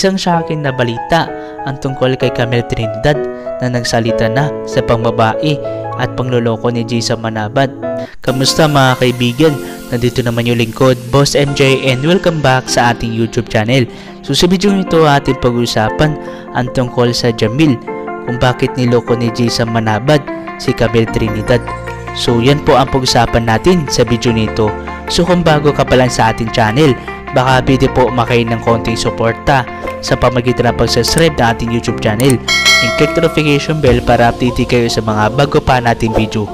Isang shocking na balita ang tungkol kay Camille Trinidad na nagsalita na sa pangbabae at pangloloko ni Jason Manabad. Kamusta mga kaibigan? Nandito naman yung lingkod, Boss MJ and welcome back sa ating YouTube channel. So sa video nito ating pag-usapan ang tungkol sa Jamil kung bakit niloko ni Jason Manabad si Camille Trinidad. So yan po ang pag-usapan natin sa video nito. So kung bago ka pa lang sa ating channel, baka pwede po makain ng konting suporta sa pamagitan ng pag-subscribe ng ating YouTube channel and click the notification bell para update kayo sa mga bago pa nating video.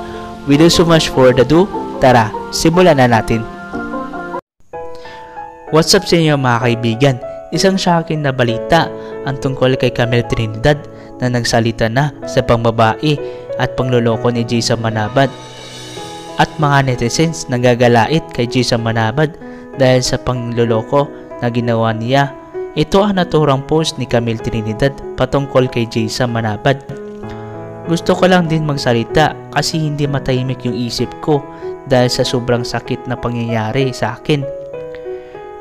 Without so much for the do, tara, simulan na natin. What's up sa inyo mga kaibigan? Isang shocking na balita ang tungkol kay Camille Trinidad na nagsalita na sa pangbabae at pangloloko ni Jason Manabad. At mga netizens nagagalait kay Jason Manabad dahil sa pangloloko na ginawa niya ito ang naturang post ni Camille Trinidad patungkol kay Jason Manabad. Gusto ko lang din magsalita kasi hindi matahimik yung isip ko dahil sa sobrang sakit na pangyayari sa akin.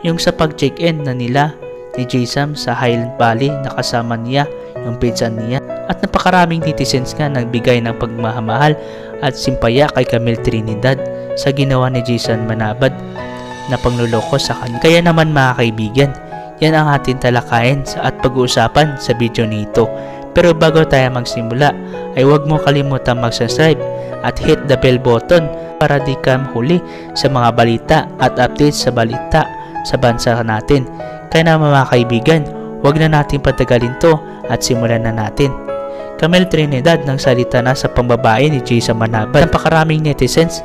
Yung sa pag-check-in na nila ni Jason sa Highland Valley na kasama niya yung pinsan niya at napakaraming netizens nga nagbigay ng pagmamahal at simpaya kay Camille Trinidad sa ginawa ni Jason Manabad na pangluloko sa kanya. Kaya naman mga kaibigan, yan ang ating talakayin at pag-uusapan sa video nito. Pero bago tayo magsimula, ay huwag mo kalimutan mag-subscribe at hit the bell button para di ka mahuli sa mga balita at updates sa balita sa bansa natin. Kaya naman mga kaibigan, huwag na natin patagalin to at simulan na natin. Camille Trinidad nang salita na sa pambabae ni Jason Manabat. Napakaraming netizens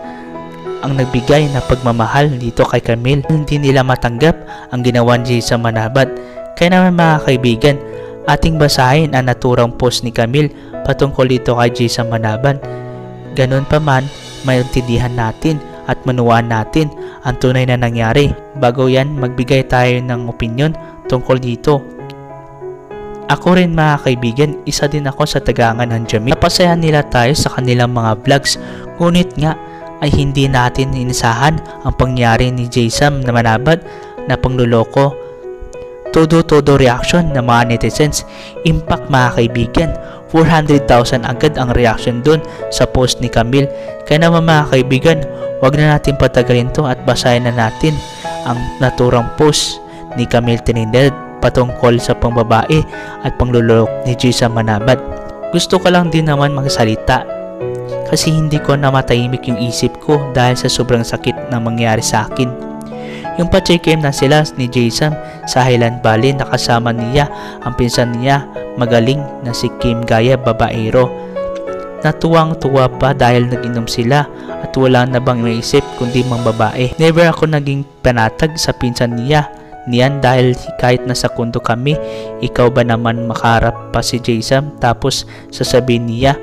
ang nagbigay na pagmamahal dito kay Camille. Hindi nila matanggap ang ginawa ni sa Manabat. Kaya naman mga kaibigan, ating basahin ang naturang post ni Camille patungkol dito kay Jason Manaban. Ganon pa man, maintindihan natin at manuwaan natin ang tunay na nangyari. Bago yan, magbigay tayo ng opinion tungkol dito. Ako rin mga kaibigan, isa din ako sa tagangan ng Jamil. Napasayan nila tayo sa kanilang mga vlogs. Ngunit nga, ay hindi natin inasahan ang pangyari ni Jason na manabad na pangluloko. Todo-todo reaction ng mga netizens. Impact mga kaibigan. 400,000 agad ang reaction dun sa post ni Camille. Kaya naman mga kaibigan, wag na natin patagalin to at basahin na natin ang naturang post ni Camille Trinidad patungkol sa pangbabae at panglulok ni Jason Manabad. Gusto ko lang din naman magsalita kasi hindi ko na matahimik yung isip ko dahil sa sobrang sakit na mangyari sa akin. Yung pa-check-in na sila ni Jason sa Highland Valley na kasama niya ang pinsan niya magaling na si Kim Gaya Babaero. Natuwang-tuwa pa dahil nag-inom sila at wala na bang maisip kundi mang babae. Never ako naging panatag sa pinsan niya niyan dahil kahit nasa kundo kami, ikaw ba naman makaharap pa si Jason tapos sasabihin niya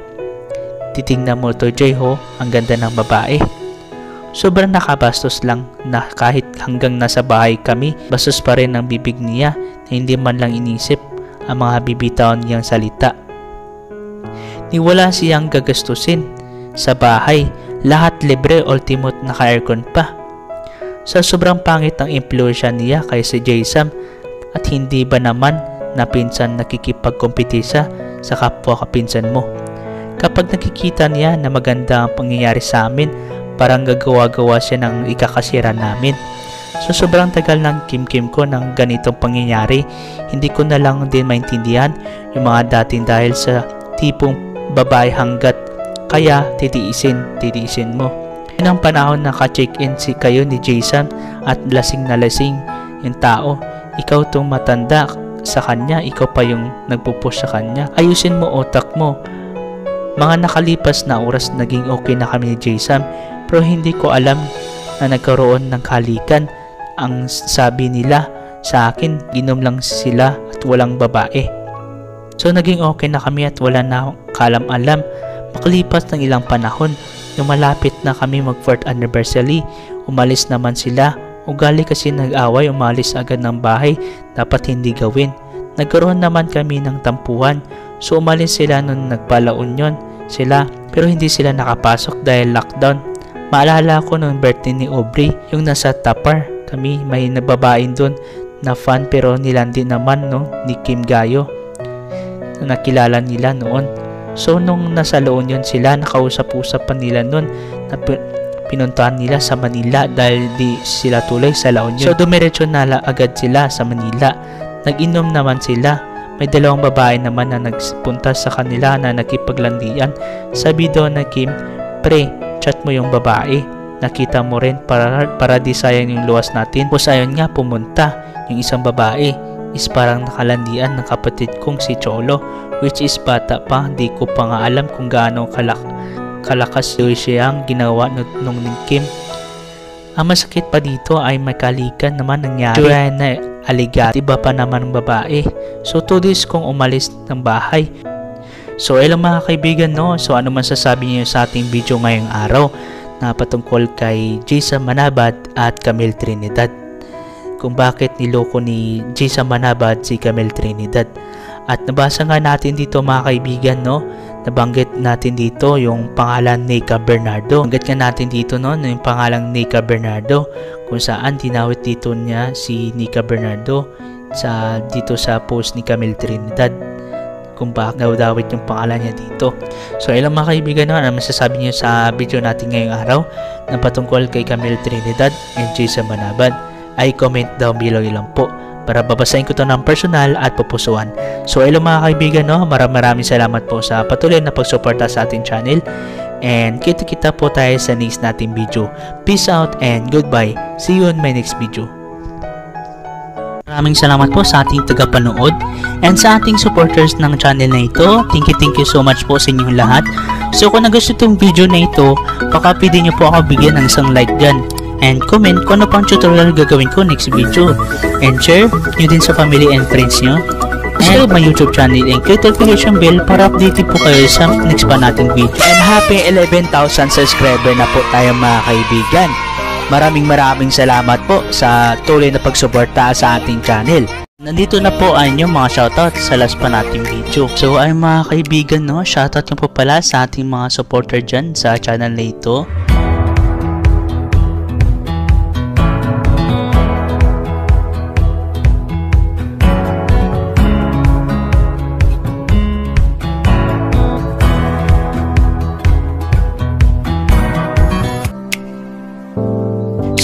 titingnan mo to Jay ho, ang ganda ng babae. Sobrang nakabastos lang na kahit hanggang nasa bahay kami, bastos pa rin ang bibig niya na hindi man lang inisip ang mga bibitawan niyang salita. Niwala siyang gagastusin sa bahay, lahat libre ultimate naka-aircon pa. Sa sobrang pangit ang impluensya niya kay si Jason at hindi ba naman na pinsan nakikipagkompetisa sa kapwa kapinsan mo. Kapag nakikita niya na maganda ang pangyayari sa amin, parang gagawa-gawa siya ng ikakasira namin. So sobrang tagal ng kim-kim ko ng ganitong pangyayari, hindi ko na lang din maintindihan yung mga dating dahil sa tipong babae hanggat kaya titiisin, titiisin mo. Yun ang panahon na ka-check-in si kayo ni Jason at lasing na lasing yung tao. Ikaw tong matanda sa kanya, ikaw pa yung nagpupush sa kanya. Ayusin mo otak mo mga nakalipas na oras naging okay na kami ni Jason pero hindi ko alam na nagkaroon ng kalikan. Ang sabi nila sa akin, ginom lang sila at walang babae. So naging okay na kami at wala na kalam-alam. Makalipas ng ilang panahon, nung malapit na kami mag 4th anniversary, umalis naman sila. Ugali kasi nag-away, umalis agad ng bahay, dapat hindi gawin. Nagkaroon naman kami ng tampuhan, so umalis sila nung nagpalaon yon sila pero hindi sila nakapasok dahil lockdown. Maalala ko nung birthday ni Aubrey, yung nasa Tapar kami, may nababain doon na fan pero nilandi naman no ni Kim Gayo na nakilala nila noon. So nung nasa La Union sila, nakausap-usap pa nila noon na pinuntahan nila sa Manila dahil di sila tuloy sa La Union. So dumiretso na agad sila sa Manila. Nag-inom naman sila. May dalawang babae naman na nagpunta sa kanila na nakipaglandian. Sabi doon na Kim, pre, chat mo yung babae. Nakita mo rin para, para di sayang yung luwas natin. Tapos ayun nga pumunta yung isang babae is parang nakalandian ng kapatid kong si Cholo which is bata pa hindi ko pa nga alam kung gaano kalak kalakas siya ang ginawa nung ni Kim. Ang masakit pa dito ay makalikan naman nangyari. Joanna Aligat, iba pa naman ng babae. So to this kong umalis ng bahay. So ilang mga kaibigan no, so ano man sasabi niyo sa ating video ngayong araw na patungkol kay Jason Manabat at Camille Trinidad kung bakit niloko ni Jason Manabad si Camille Trinidad. At nabasa nga natin dito mga kaibigan, no? Nabanggit natin dito yung pangalan ni Nika Bernardo. Nabanggit nga natin dito, no? Yung pangalan ni Nika Bernardo kung saan dinawit dito niya si Nika Bernardo sa dito sa post ni Camille Trinidad kung bakit dawit yung pangalan niya dito. So ilang mga kaibigan naman, ano masasabi niyo sa video natin ngayong araw na patungkol kay Camille Trinidad and Jason Manabad ay comment down below lang po para babasahin ko to ng personal at pupusuan. So hello mga kaibigan, no? maraming maraming salamat po sa patuloy na pagsuporta sa ating channel. And kita-kita po tayo sa next nating video. Peace out and goodbye. See you on my next video. Maraming salamat po sa ating tagapanood and sa ating supporters ng channel na ito. Thank you, thank you so much po sa inyong lahat. So kung nagusto itong video na ito, baka pwede nyo po ako bigyan ng isang like dyan and comment kung ano pang tutorial gagawin ko next video. And share nyo din sa family and friends nyo. Subscribe my YouTube channel and click notification bell para updated po kayo sa next pa nating video. And happy 11,000 subscriber na po tayo mga kaibigan. Maraming maraming salamat po sa tuloy na pagsuporta sa ating channel. Nandito na po ang inyong mga shoutout sa last pa nating video. So ay mga kaibigan no, shoutout nyo po pala sa ating mga supporter dyan sa channel na ito.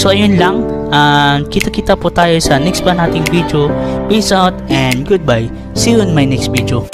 So ayun lang, uh, kita-kita po tayo sa next pa nating video. Peace out and goodbye. See you in my next video.